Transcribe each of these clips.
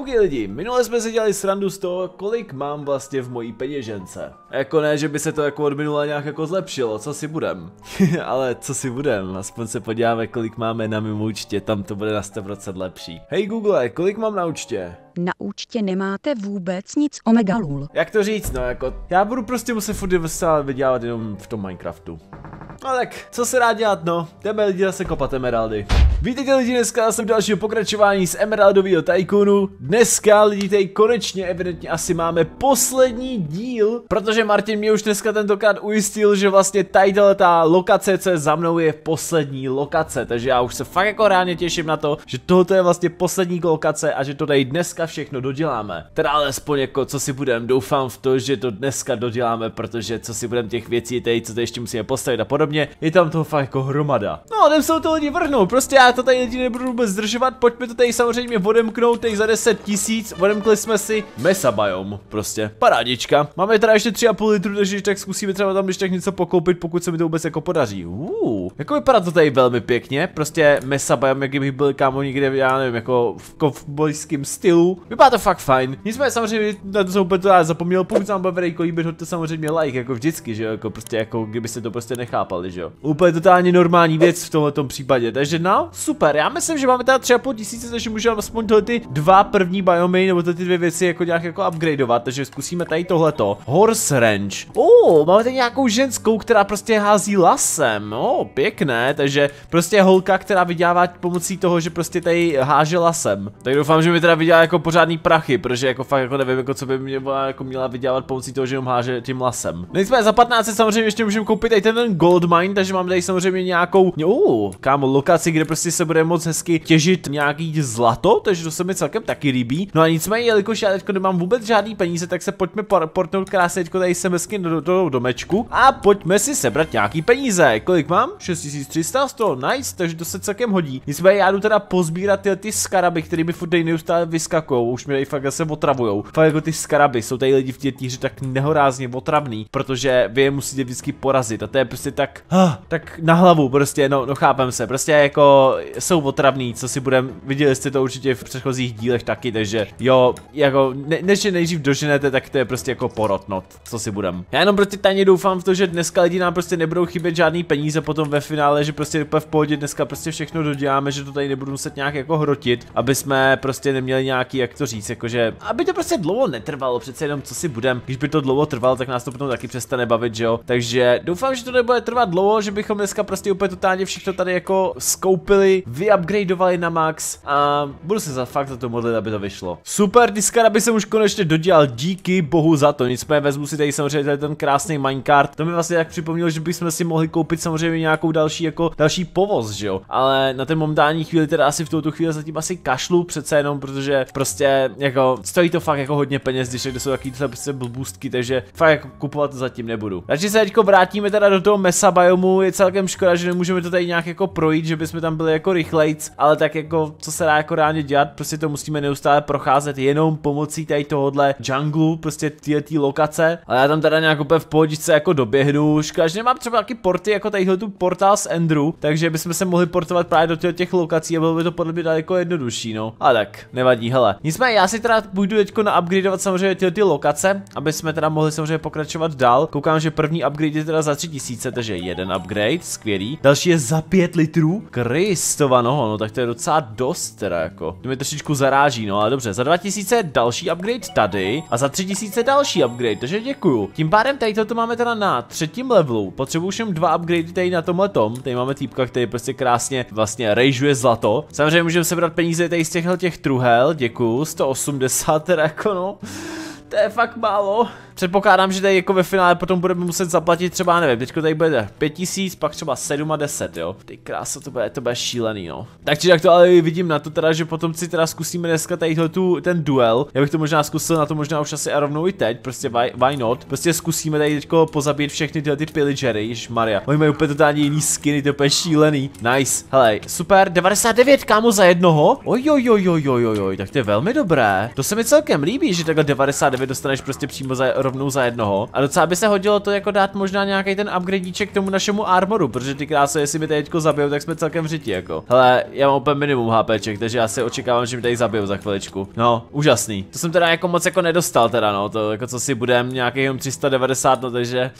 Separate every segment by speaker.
Speaker 1: OK lidi, minule jsme si dělali srandu z toho, kolik mám vlastně v mojí peněžence. Jako ne, že by se to jako od minule nějak jako zlepšilo, co si budem. Ale co si budem, aspoň se podíváme, kolik máme na mém účtě, tam to bude na 100% lepší. Hej Google, kolik mám na účtě?
Speaker 2: Na účtě nemáte vůbec nic omega lul.
Speaker 1: Jak to říct, no jako, já budu prostě muset furt vydělávat jenom v tom Minecraftu. No tak, co se dá dělat, no? Jdeme lidi zase kopat emeraldy. Vítejte lidi, dneska jsem dalšího pokračování z Emeraldového Tycoonu. Dneska lidi tady konečně evidentně asi máme poslední díl, protože Martin mě už dneska tentokrát ujistil, že vlastně tady ta lokace, co je za mnou, je poslední lokace. Takže já už se fakt jako reálně těším na to, že tohle je vlastně poslední lokace a že to tady dneska všechno doděláme. Teda alespoň jako co si budem, doufám v to, že to dneska doděláme, protože co si budem těch věcí tady, co tady ještě musíme postavit a podobně, je tam toho fakt jako hromada. No, jdem se to lidi vrhnout, prostě já to tady lidi nebudu vůbec zdržovat, pojďme to tady samozřejmě odemknout, tady za 10 tisíc, odemkli jsme si mesa prostě, parádička. Máme teda ještě 3,5 litru, takže tak zkusíme třeba tam ještě něco pokoupit, pokud se mi to vůbec jako podaří. Uh, jako vypadá to tady velmi pěkně, prostě mesa biome, jak bych byl kámo někde, já nevím, jako v kovbojském stylu. Vypadá to fakt fajn. Nicméně samozřejmě na to jsem úplně zapomněl, pokud se vám bude jako líbit, hoďte samozřejmě like, jako vždycky, že jo, jako prostě jako kdybyste to prostě nechápali, že jo. Úplně totálně normální věc v tomto případě, takže no, super, já myslím, že máme teda třeba půl tisíce, takže můžeme aspoň tyhle ty dva první biomy, nebo ty dvě věci jako nějak jako upgradeovat, takže zkusíme tady tohleto. Horse Ranch. Oh, máme tady nějakou ženskou, která prostě hází lasem, oh, pěkné, takže prostě holka, která vydělává pomocí toho, že prostě tady háže lasem. Tak doufám, že mi teda vydělá jako pořádný prachy, protože jako fakt jako nevím, jako co by mě jako měla vydělávat pomocí toho, že jenom háže tím lasem. Nicméně za 15 samozřejmě ještě můžeme koupit i ten gold mine, takže mám tady samozřejmě nějakou, uh, kámo, lokaci, kde prostě se bude moc hezky těžit nějaký zlato, takže to se mi celkem taky líbí. No a nicméně, jelikož já teď nemám vůbec žádný peníze, tak se pojďme portnout krásně teďko tady sem hezky do, do, do domečku a pojďme si sebrat nějaký peníze. Kolik mám? 6300 z toho, nice, takže to se celkem hodí. Nicméně já jdu teda pozbírat ty, ty skaraby, které mi furt neustále vyskakují, už mi tady fakt zase otravujou. Fakt jako ty skaraby, jsou tady lidi v té týře tak nehorázně otravný, protože vy je musíte vždycky porazit a to je prostě tak, ah, tak na hlavu prostě, no, no chápem se, prostě jako jsou otravný, co si budem, viděli jste to určitě v předchozích dílech taky, takže jo, jako ne, než je nejdřív doženete, tak to je prostě jako porotnot, co si budem. Já jenom prostě tajně doufám v to, že dneska lidi nám prostě nebudou chybět žádný peníze potom ve finále, že prostě v pohodě dneska prostě všechno doděláme, že to tady nebudu muset nějak jako hrotit, aby jsme prostě neměli nějaký, jak to říct, jakože, aby to prostě dlouho netrvalo, přece jenom co si budem. Když by to dlouho trvalo, tak nás to potom taky přestane bavit, že jo. Takže doufám, že to nebude trvat dlouho, že bychom dneska prostě úplně totálně všechno tady jako skoupili, vyupgradeovali na max a budu se za fakt za to modlit, aby to vyšlo. Super, diskar, aby jsem už konečně dodělal, díky bohu za to, nicméně vezmu si tady samozřejmě tady ten krásný minecart, to mi vlastně jak připomnělo, že bychom si mohli koupit samozřejmě nějakou další jako další povoz, že jo, ale na ten momentální chvíli teda asi v tuto chvíli zatím asi kašlu přece jenom, protože prostě jako stojí to fakt jako hodně peněz, když kde jsou takový prostě blbůstky, takže fakt jako kupovat to zatím nebudu. Takže se teďko vrátíme teda do toho mesa biomu, je celkem škoda, že nemůžeme to tady nějak jako projít, že bychom tam byli jako rychlejc, ale tak jako co se dá jako reálně dělat, prostě to musíme neustále procházet jenom pomocí tady tohohle junglu, prostě ty ty lokace, ale já tam teda nějak úplně v pohodičce jako doběhnu, škoda, že nemám třeba taky porty jako tadyhle tu portál z Endru, takže bychom se mohli portovat právě do těch, lokací a bylo by to podle mě daleko jednodušší, no. Ale tak, nevadí, hele. Nicméně já si teda půjdu teďko na upgradeovat samozřejmě ty, ty lokace, aby jsme teda mohli samozřejmě pokračovat dál. Koukám, že první upgrade je teda za 3000, takže jeden upgrade, skvělý. Další je za 5 litrů. Kristova, no, tak to je docela dost teda jako. To mi trošičku zaráží, no ale dobře. Za 2000 další upgrade tady a za 3000 další upgrade, takže děkuju. Tím pádem tady toto máme teda na třetím levelu. Potřebuji už dva upgrade tady na tomhle tom. Tady máme týpka, který prostě krásně vlastně rejžuje zlato. Samozřejmě můžeme sebrat peníze tady z těchto těch truhel, děkuju. 180 teda jako no. To je fakt málo. Předpokládám, že tady jako ve finále potom budeme muset zaplatit třeba, nevím, teďko tady bude 5000, pak třeba 7 a 10, jo. Ty krása, to bude, to bude šílený, no. Takže tak to ale vidím na to teda, že potom si teda zkusíme dneska tady tu, ten duel. Já bych to možná zkusil na to možná už asi a rovnou i teď, prostě why, why not. Prostě zkusíme tady teďko pozabít všechny tyhle ty pillagery, Maria. Oni mají úplně totálně jiný skiny, to je šílený. Nice. Hele, super, 99 kámo za jednoho. Ojojojojojojoj, tak to je velmi dobré. To se mi celkem líbí, že takhle 99 dostaneš prostě přímo za rovnou za jednoho. A docela by se hodilo to jako dát možná nějaký ten upgradeíček k tomu našemu armoru, protože ty krásy, jestli mi teď zabijou, tak jsme celkem v jako. Hele, já mám úplně minimum HPček, takže já si očekávám, že mi tady zabijou za chviličku. No, úžasný. To jsem teda jako moc jako nedostal teda no, to jako co si budem nějaký 390, no takže...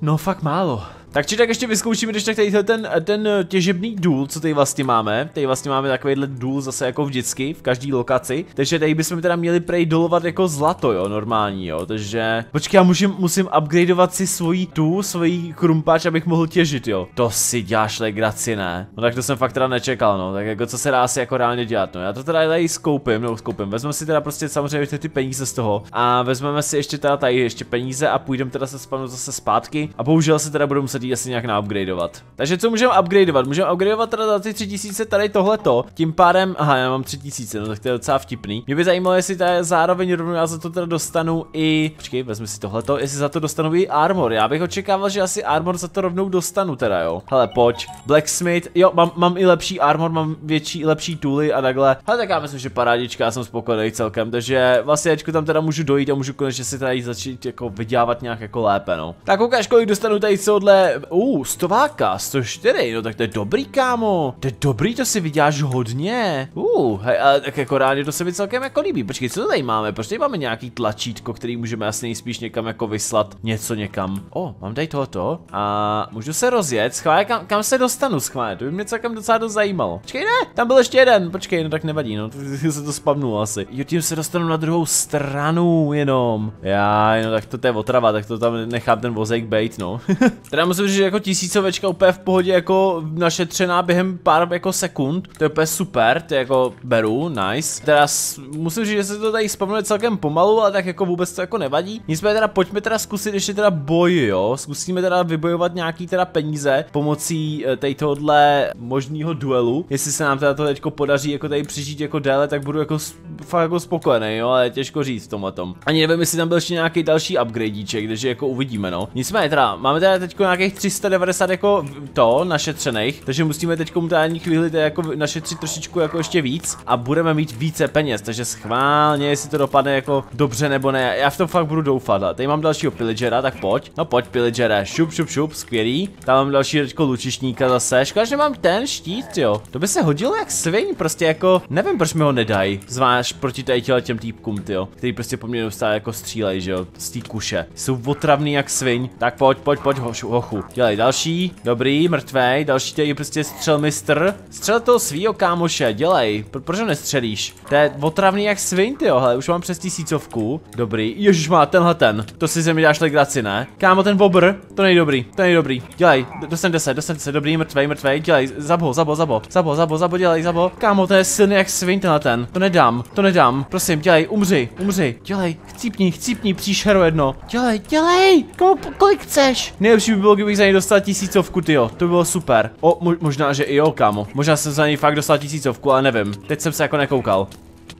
Speaker 1: No fakt málo. Tak či tak ještě vyzkoušíme, když tak tady ten, ten těžebný důl, co tady vlastně máme. Tady vlastně máme takovýhle důl zase jako vždycky, v každé lokaci. Takže tady bychom teda měli prej dolovat jako zlato, jo, normální, jo. Takže, počkej, já musím, musím upgradeovat si svoji tu, svoji krumpáč, abych mohl těžit, jo. To si děláš legraci, ne? No tak to jsem fakt teda nečekal, no. Tak jako co se dá asi jako reálně dělat, no. Já to teda tady skoupím, no skoupím. Vezmeme si teda prostě samozřejmě ty, ty peníze z toho a vezmeme si ještě teda tady ještě peníze a půjdeme teda se spanu zase zpátky. A bohužel se teda budu muset jít asi nějak naupgradeovat. Takže co můžeme upgradeovat? Můžeme upgradeovat teda za ty 3000 tady tohleto. Tím pádem, aha, já mám 3000, no tak to je docela vtipný. Mě by zajímalo, jestli tady zároveň rovnou já za to teda dostanu i, počkej, vezmi si tohleto, jestli za to dostanu i armor. Já bych očekával, že asi armor za to rovnou dostanu teda, jo. Hele, pojď. Blacksmith, jo, mám, mám i lepší armor, mám větší, lepší tooly a takhle. Ale tak já myslím, že parádička, já jsem spokojený celkem, takže vlastně tam teda můžu dojít a můžu konečně si tady začít jako vydělávat nějak jako lépe, no. Tak ukáž, kolik dostanu tady z tohle Uh, stováka, 104, no tak to je dobrý, kámo. To je dobrý, to si vyděláš hodně. Uh, hej, ale tak jako rádi to se mi celkem jako líbí. Počkej, co to tady máme? Proč tady máme nějaký tlačítko, který můžeme asi nejspíš někam jako vyslat něco někam? O, oh, mám tady tohoto a můžu se rozjet. Schválně, kam, kam se dostanu schválně? To by mě celkem docela dost zajímalo. Počkej, ne, tam byl ještě jeden. Počkej, no tak nevadí, no, se to spavnulo asi. Jo, tím se dostanu na druhou stranu jenom. Já, no tak to, to je otrava, tak to tam nechám ten vozejk bejt, no. teda musím říct, že jako tisícovečka úplně v pohodě jako našetřená během pár jako sekund. To je úplně super, to jako beru, nice. Teda musím říct, že se to tady spavnuje celkem pomalu, ale tak jako vůbec to jako nevadí. Nicméně teda pojďme teda zkusit ještě teda boj, jo. Zkusíme teda vybojovat nějaký teda peníze pomocí eh, tady tohohle možného duelu. Jestli se nám teda to teďko podaří jako tady přežít jako déle, tak budu jako fakt jako spokojený, jo, ale těžko říct v tomhle tom. Ani nevím, jestli tam byl ještě nějaký další upgradeíček, takže jako uvidíme, no. Nicméně teda, máme teda teďko nějakých 390 jako to našetřených, takže musíme teď tady chvíli jako našetřit trošičku jako ještě víc a budeme mít více peněz, takže schválně, jestli to dopadne jako dobře nebo ne, já v tom fakt budu doufat. A tady mám dalšího pillagera, tak pojď, no pojď pillagere, šup šup šup, skvělý. Tam mám další teďko lučišníka zase, škoda, že mám ten štít, jo. To by se hodilo jak svin, prostě jako, nevím proč mi ho nedají, zvlášť proti tady těm týpkům, jo, který prostě po mně jako střílej, že jo, z té kuše. Jsou otravný jak svin, tak pojď, pojď, pojď, hošu, hochu. Dělej další, dobrý, mrtvej, další tady je prostě střelmistr. Střel toho svýho kámoše, dělej, Pro, proč ho nestřelíš? To je otravný jak svin, ty hele, už mám přes tisícovku. Dobrý, ježiš má tenhle ten, to si ze mě dáš legraci, ne? Kámo, ten bobr, to není dobrý, to není dobrý. Dělej, dostaň 10, dostaň 10, dobrý, mrtvej, mrtvej, dělej, zabo, zabo, zabo, zabo, zabo, zabo, dělej, zabo. Kámo, to je silný jak svin tenhle ten, to nedám, to nedám, prosím, dělej, umři, umři, dělej, chcípni, chcípni, příšero jedno, dělej, dělej, kolik chceš? Nejlepší by bylo, kdybych za něj dostal tisícovku, tyjo, to by bylo super. O, mo možná, že i jo, kámo, možná jsem za něj fakt dostal tisícovku, ale nevím, teď jsem se jako nekoukal.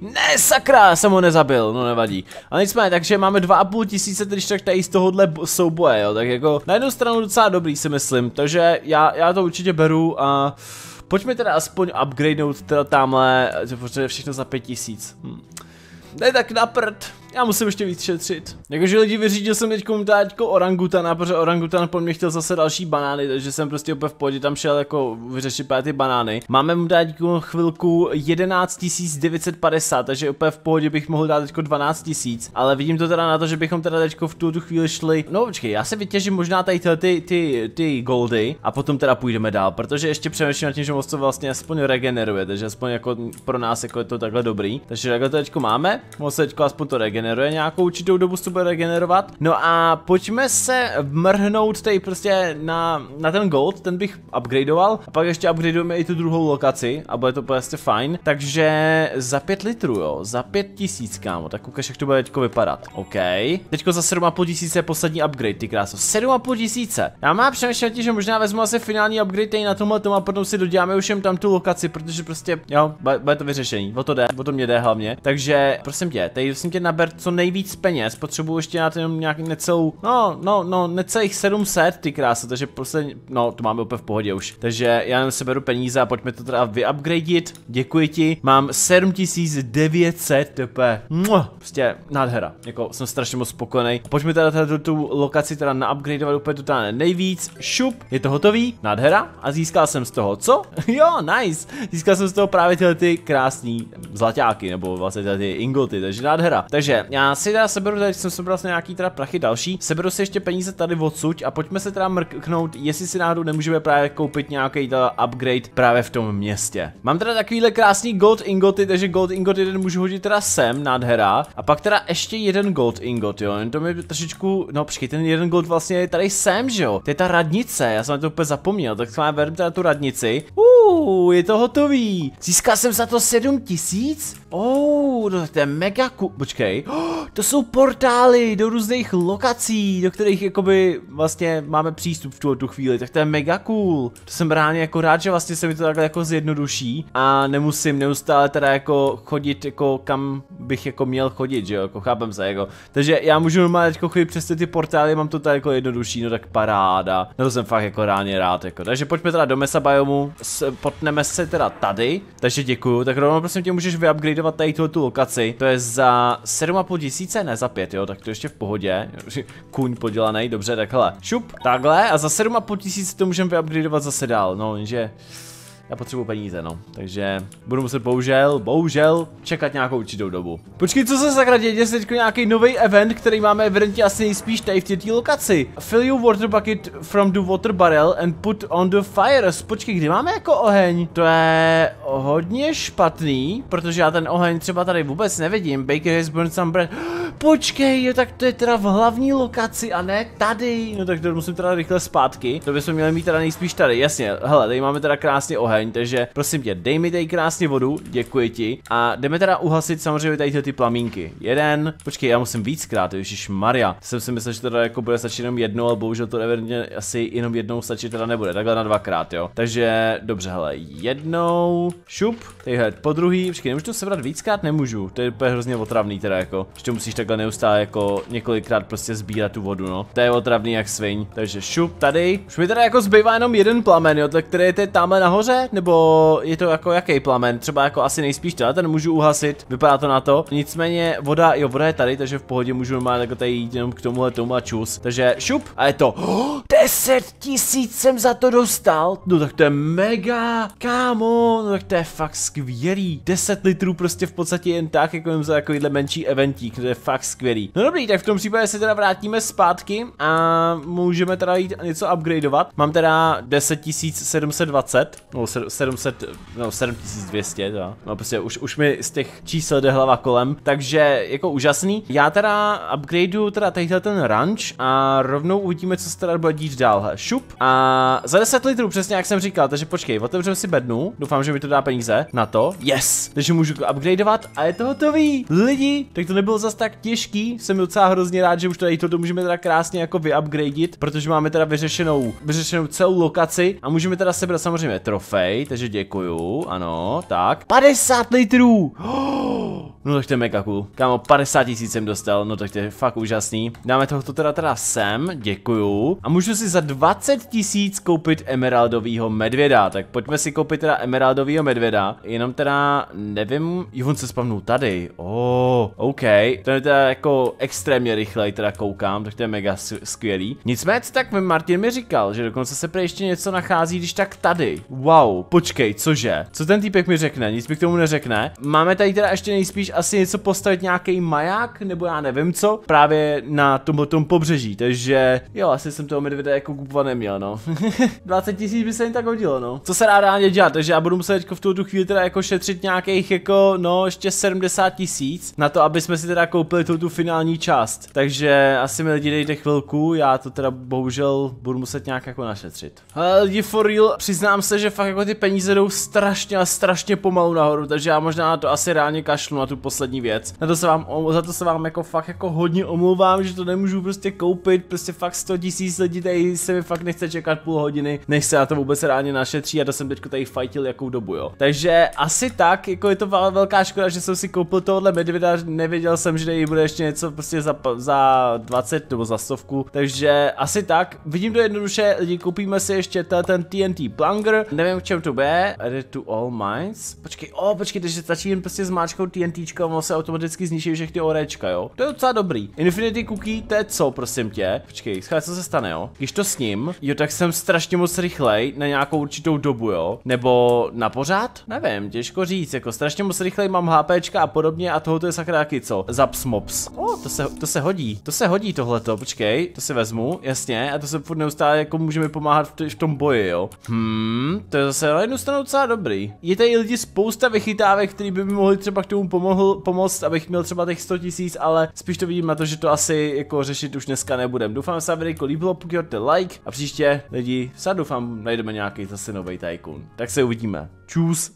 Speaker 1: Ne, sakra, jsem ho nezabil, no nevadí. A nicméně, takže máme 2,5 tisíce, když tak tady z tohohle souboje, jo, tak jako na jednu stranu docela dobrý si myslím, takže já, já to určitě beru a pojďme teda aspoň upgradenout teda tamhle, protože všechno za 5000. Hm. Ne tak na prd. Já musím ještě víc šetřit. Jakože lidi vyřídil jsem teď teďko orangutana, protože orangutan po mě chtěl zase další banány, takže jsem prostě úplně v pohodě tam šel jako vyřešit právě ty banány. Máme mu dát chvilku 11 950, takže úplně v pohodě bych mohl dát teďko 12 000, ale vidím to teda na to, že bychom teda teďko v tuto chvíli šli. No počkej, já se vytěžím možná tady ty, ty, ty, ty goldy a potom teda půjdeme dál, protože ještě přemýšlím nad tím, že moc to vlastně aspoň regeneruje, takže aspoň jako pro nás jako je to takhle dobrý. Takže takhle to teďko máme, moc teďko aspoň to regeneruje nějakou určitou dobu, se bude regenerovat. No a pojďme se mrhnout tady prostě na, na ten gold, ten bych upgradeoval. A pak ještě upgradeujeme i tu druhou lokaci a bude to prostě fajn. Takže za 5 litrů, jo, za 5 tisíc, kámo, tak ukáž, jak to bude teďko vypadat. OK. Teďko za 7,5 tisíce je poslední upgrade, ty kráso. 7,5 tisíce. Já mám přemýšlet, že možná vezmu asi finální upgrade tady na tomhle tomu a potom si doděláme už jen tam tu lokaci, protože prostě, jo, bude to vyřešení. O to jde, o to mě jde hlavně. Takže prosím tě, tady prosím tě naber co nejvíc peněz, potřebuji ještě na jenom nějak necelou, no, no, no, necelých 700, ty krásy, takže prostě, no, to máme úplně v pohodě už. Takže já jenom seberu peníze a pojďme to teda vyupgradit, děkuji ti, mám 7900 TP, Mua, prostě nádhera, jako jsem strašně moc spokojený. Pojďme teda tu, tu lokaci teda naupgradeovat úplně totálně nejvíc, šup, je to hotový, nádhera a získal jsem z toho, co? jo, nice, získal jsem z toho právě tyhle ty krásný zlaťáky, nebo vlastně tyhle ty ingoty, takže nádhera. Takže já si teda seberu, tady jsem sebral vlastně nějaký teda prachy další, seberu si ještě peníze tady odsud a pojďme se teda mrknout, jestli si náhodou nemůžeme právě koupit nějaký teda upgrade právě v tom městě. Mám teda takovýhle krásný gold ingoty, takže gold ingot jeden můžu hodit teda sem, nádhera. A pak teda ještě jeden gold ingot, jo, jen to mi trošičku, no počkej, ten jeden gold vlastně je tady sem, že jo, to je ta radnice, já jsem na to úplně zapomněl, tak jsme verím teda tu radnici. Uuu, je to hotový. Získal jsem za to 7000? Oh, to je mega cool. Počkej, oh, to jsou portály do různých lokací, do kterých jakoby vlastně máme přístup v tu, tu chvíli, tak to je mega cool. To jsem rád jako rád, že vlastně se mi to takhle jako zjednoduší a nemusím neustále teda jako chodit jako kam bych jako měl chodit, že jo, jako chápem se jako. Takže já můžu normálně jako chodit přes ty portály, mám to tady jako jednodušší, no tak paráda. No to jsem fakt jako ráně rád, jako. Takže pojďme teda do Mesa Biomu, potneme se teda tady, takže děkuju, tak rovnou prosím tě můžeš vyupgradeovat tady tu lokaci, to je za 7,5 tisíce, ne za 5, jo, tak to ještě v pohodě, kuň podělaný, dobře, takhle, šup, takhle a za 7,5 tisíce to můžeme vyupgradeovat zase dál, no, jenže já potřebuji peníze, no. Takže budu muset bohužel, bohužel, čekat nějakou určitou dobu. Počkej, co se sakra děje? Je teď nějaký nový event, který máme evidentně asi nejspíš tady v této lokaci. Fill your water bucket from the water barrel and put on the fire. Počkej, kdy máme jako oheň? To je hodně špatný, protože já ten oheň třeba tady vůbec nevidím. Baker has burned some bread. Počkej, jo, tak to je teda v hlavní lokaci a ne tady. No tak to musím teda rychle zpátky. To bychom měli mít teda nejspíš tady, jasně. Hele, tady máme teda krásný oheň takže prosím tě, dej mi tady krásně vodu, děkuji ti. A jdeme teda uhasit samozřejmě tady ty plamínky. Jeden, počkej, já musím víckrát, Ježíš Maria. Jsem si myslel, že to teda jako bude stačit jenom jednou, ale bohužel to evidentně asi jenom jednou stačit teda nebude, takhle na dvakrát, jo. Takže dobře, hele, jednou, šup, tadyhle po druhý, počkej, nemůžu to sebrat víckrát, nemůžu, to je hrozně otravný teda jako, že musíš takhle neustále jako několikrát prostě sbírat tu vodu, no. To je otravný jak svin, takže šup tady, už mi teda jako zbývá jenom jeden plamen, jo, tak který je tamhle nahoře, nebo je to jako jaký plamen? Třeba jako asi nejspíš to, ten můžu uhasit, vypadá to na to. Nicméně voda, jo, voda je tady, takže v pohodě můžu normálně jako tady jít jenom k tomuhle tomu a čus. Takže šup a je to. Oh, 10 tisíc jsem za to dostal. No tak to je mega, kámo, no tak to je fakt skvělý. 10 litrů prostě v podstatě jen tak, jako jen za takovýhle menší eventík, to je fakt skvělý. No dobrý, tak v tom případě se teda vrátíme zpátky a můžeme teda jít něco upgradeovat. Mám teda 10 720, no 700, no 7200, to. no prostě už, už mi z těch čísel jde hlava kolem, takže jako úžasný. Já teda upgradeu teda tadyhle ten ranch a rovnou uvidíme, co se teda bude dít dál, šup. A za 10 litrů, přesně jak jsem říkal, takže počkej, otevřeme si bednu, doufám, že mi to dá peníze na to, yes, takže můžu upgradeovat a je to hotový, lidi, tak to nebylo zas tak těžký, jsem docela hrozně rád, že už tady toto můžeme teda krásně jako vyupgradit, protože máme teda vyřešenou, vyřešenou celou lokaci a můžeme teda sebrat samozřejmě trofej, takže děkuju, ano, tak. 50 litrů! No tak to je mega cool. Kámo, 50 tisíc jsem dostal, no tak to je fakt úžasný. Dáme tohoto teda teda sem, děkuju. A můžu si za 20 tisíc koupit emeraldovýho medvěda, tak pojďme si koupit teda emeraldovýho medvěda. Jenom teda nevím, jo, on se spavnul tady. Oh, OK. To je teda jako extrémně rychle, teda koukám, tak to je mega skvělý. Nicméně tak Martin mi říkal, že dokonce se prý ještě něco nachází, když tak tady. Wow, počkej, cože? Co ten týpek mi řekne? Nic mi k tomu neřekne. Máme tady teda ještě nejspíš asi něco postavit nějaký maják, nebo já nevím co, právě na tom, tom pobřeží, takže jo, asi jsem toho medvěda jako kupovat neměl, no. 20 tisíc by se jim tak hodilo, no. Co se dá reálně dělat, takže já budu muset teďko v tu chvíli teda jako šetřit nějakých jako, no, ještě 70 tisíc na to, aby jsme si teda koupili tu, tu finální část. Takže asi mi lidi dejte chvilku, já to teda bohužel budu muset nějak jako našetřit. Ale lidi for real, přiznám se, že fakt jako ty peníze jdou strašně a strašně pomalu nahoru, takže já možná na to asi reálně kašlu na tu poslední věc. Na to se vám, za to se vám jako fakt jako hodně omlouvám, že to nemůžu prostě koupit, prostě fakt 100 tisíc lidí tady se mi fakt nechce čekat půl hodiny, než se na to vůbec reálně našetří a to jsem teďko tady fightil jakou dobu, jo. Takže asi tak, jako je to velká škoda, že jsem si koupil tohle medvěda, nevěděl jsem, že tady bude ještě něco prostě za, za 20 nebo za stovku, takže asi tak. Vidím to jednoduše, lidi, koupíme si ještě ten TNT plunger, nevím k čem to bude, add to all mines, počkej, o, oh, počkej, takže stačí jen prostě zmáčknout TNTčka, ono se automaticky zničí všechny orečka, jo, to je docela dobrý. Infinity cookie, to je co, prosím tě, počkej, schválně, co se stane, jo, když to s ním, jo, tak jsem strašně moc rychlej na nějakou určitou dobu, jo, nebo na pořád, nevím, těžko říct, jako strašně moc rychlej mám HPčka a podobně a tohoto je sakra taky co, Zaps mops. O, to se, to se hodí, to se hodí tohleto, počkej, to si vezmu, jasně, a to se furt neustále jako můžeme pomáhat v, v tom boji, jo. Hmm, to je zase na jednu stranu docela dobrý. Je tady lidi spousta vychytávek, který by mi mohli třeba k tomu pomohl, pomoct, abych měl třeba těch 100 tisíc, ale spíš to vidím na to, že to asi jako řešit už dneska nebudem. Doufám, že se vám videjko líbilo, pokud hodíte like a příště lidi, se doufám, najdeme nějaký zase nový tycoon. Tak se uvidíme. Čus.